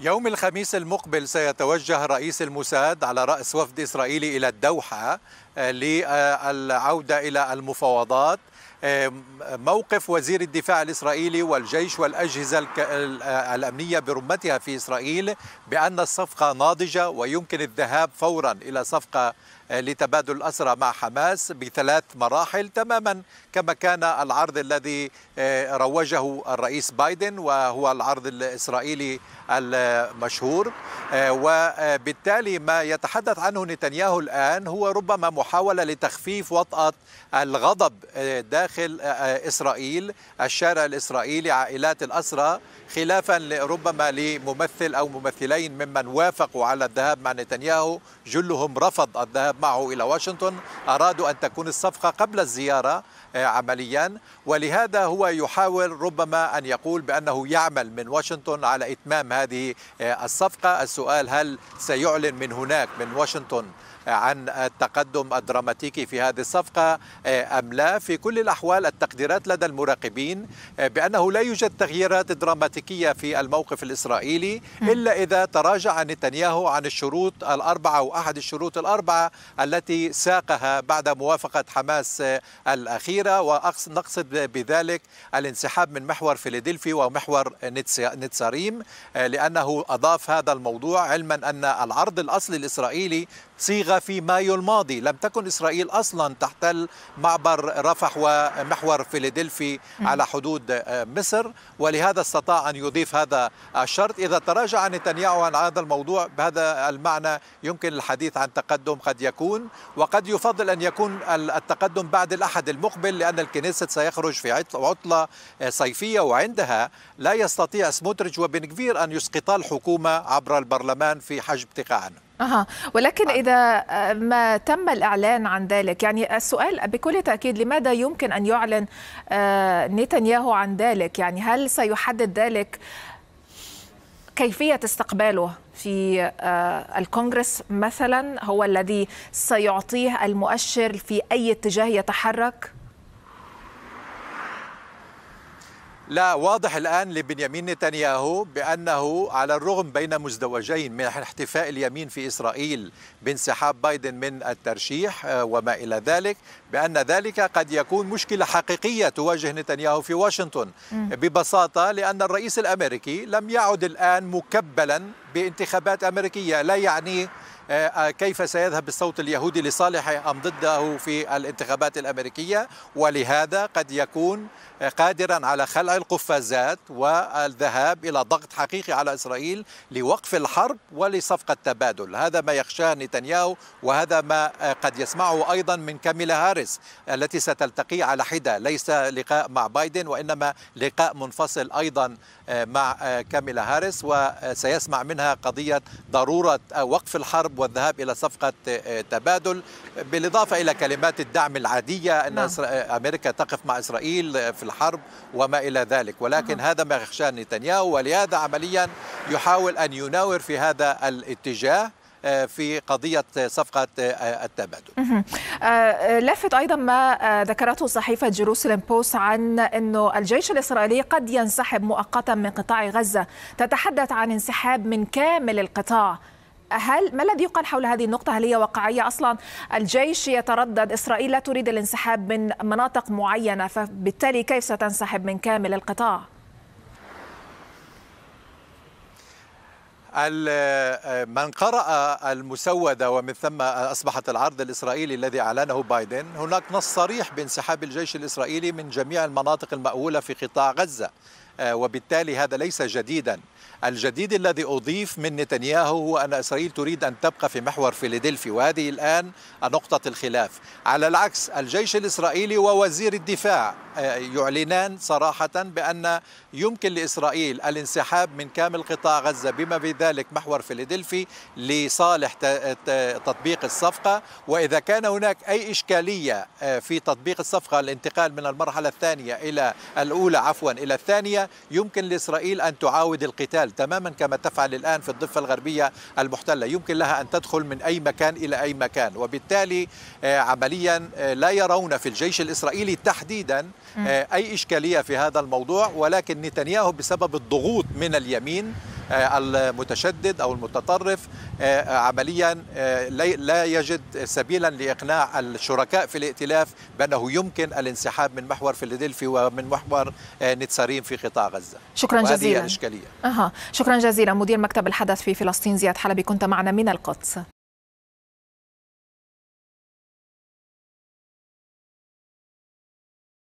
يوم الخميس المقبل سيتوجه رئيس الموساد على رأس وفد إسرائيلي إلى الدوحة للعودة إلى المفاوضات. موقف وزير الدفاع الإسرائيلي والجيش والأجهزة الأمنية برمتها في إسرائيل بأن الصفقة ناضجة ويمكن الذهاب فورا إلى صفقة لتبادل الأسرى مع حماس بثلاث مراحل تماما كما كان العرض الذي روجه الرئيس بايدن وهو العرض الإسرائيلي المشهور. وبالتالي ما يتحدث عنه نتنياهو الآن هو ربما محاولة لتخفيف وطأة الغضب داخل إسرائيل الشارع الإسرائيلي عائلات الأسرى خلافا ربما لممثل أو ممثلين ممن وافقوا على الذهاب مع نتنياهو. جلهم رفض الذهاب معه إلى واشنطن أرادوا أن تكون الصفقة قبل الزيارة عمليا. ولهذا هو يحاول ربما أن يقول بأنه يعمل من واشنطن على إتمام هذه الصفقة، السؤال هل سيعلن من هناك من واشنطن عن التقدم الدراماتيكي في هذه الصفقة أم لا؟ في كل الأحوال التقديرات لدى المراقبين بأنه لا يوجد تغييرات دراماتيكية في الموقف الإسرائيلي إلا إذا تراجع نتنياهو عن الشروط الأربعة أو أحد الشروط الأربعة التي ساقها بعد موافقة حماس الأخيرة. ونقصد بذلك الانسحاب من محور فيلادلفي ومحور نتساريم لأنه أضاف هذا الموضوع علما أن العرض الأصلي الإسرائيلي صيغة في مايو الماضي. لم تكن إسرائيل أصلا تحتل معبر رفح ومحور فيلادلفي على حدود مصر ولهذا استطاع أن يضيف هذا الشرط. إذا تراجع نتنياهو عن هذا الموضوع بهذا المعنى يمكن الحديث عن تقدم قد يكون وقد يفضل أن يكون التقدم بعد الأحد المقبل لأن الكنيست سيخرج في عطلة صيفية وعندها لا يستطيع سموتريتش وبن كفير أن يسقطا الحكومة عبر البرلمان في حجب اتقاء أها. ولكن إذا ما تم الإعلان عن ذلك يعني السؤال بكل تأكيد لماذا يمكن أن يعلن نتنياهو عن ذلك؟ يعني هل سيحدد ذلك كيفية استقباله في الكونغرس مثلا؟ هو الذي سيعطيه المؤشر في أي اتجاه يتحرك؟ لا واضح الآن لبنيامين نتنياهو بأنه على الرغم بين مزدوجين من احتفاء اليمين في إسرائيل بانسحاب بايدن من الترشيح وما إلى ذلك بأن ذلك قد يكون مشكلة حقيقية تواجه نتنياهو في واشنطن. ببساطة لأن الرئيس الأمريكي لم يعد الآن مكبلا بانتخابات أمريكية. لا يعني كيف سيذهب الصوت اليهودي لصالحه أم ضده في الانتخابات الأمريكية؟ ولهذا قد يكون قادرا على خلع القفازات والذهاب إلى ضغط حقيقي على إسرائيل لوقف الحرب ولصفقة تبادل، هذا ما يخشاه نتنياهو وهذا ما قد يسمعه أيضا من كاميلا هاريس التي ستلتقي على حدة، ليس لقاء مع بايدن وإنما لقاء منفصل أيضا مع كاميلا هاريس وسيسمع منها قضية ضرورة وقف الحرب والذهاب إلى صفقة تبادل بالإضافة إلى كلمات الدعم العادية أن نعم. أمريكا تقف مع إسرائيل في الحرب وما إلى ذلك ولكن نعم. هذا ما يخشاه نتنياهو ولهذا عمليا يحاول أن يناور في هذا الاتجاه في قضية صفقة التبادل لافت أيضا ما ذكرته صحيفة جيروسلم بوست عن أنه الجيش الإسرائيلي قد ينسحب مؤقتا من قطاع غزة تتحدث عن انسحاب من كامل القطاع هل ما الذي يقال حول هذه النقطة؟ هل هي واقعية أصلا؟ الجيش يتردد، إسرائيل لا تريد الانسحاب من مناطق معينة، فبالتالي كيف ستنسحب من كامل القطاع؟ من قرأ المسودة ومن ثم أصبحت العرض الإسرائيلي الذي أعلنه بايدن هناك نص صريح بانسحاب الجيش الإسرائيلي من جميع المناطق المأهولة في قطاع غزة. وبالتالي هذا ليس جديدا. الجديد الذي أضيف من نتنياهو هو أن إسرائيل تريد أن تبقى في محور فيلادلفي وهذه الآن نقطة الخلاف. على العكس الجيش الإسرائيلي ووزير الدفاع يعلنان صراحة بأن يمكن لإسرائيل الانسحاب من كامل قطاع غزة بما في ذلك محور فيلادلفي لصالح تطبيق الصفقة. وإذا كان هناك أي إشكالية في تطبيق الصفقة الانتقال من المرحلة الثانية إلى الأولى عفوا إلى الثانية يمكن لإسرائيل أن تعاود القتال تماما كما تفعل الآن في الضفة الغربية المحتلة. يمكن لها أن تدخل من أي مكان إلى أي مكان. وبالتالي عمليا لا يرون في الجيش الإسرائيلي تحديدا أي إشكالية في هذا الموضوع ولكن نتنياهو بسبب الضغوط من اليمين المتشدد أو المتطرف عمليا لا يجد سبيلا لإقناع الشركاء في الائتلاف بأنه يمكن الانسحاب من محور فيلادلفيا ومن محور نتسارين في قطاع غزة. شكرا جزيلا. الإشكالية. أها. شكرا جزيلا. مدير مكتب الحدث في فلسطين زياد حلبي كنت معنا من القدس.